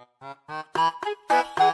ha ha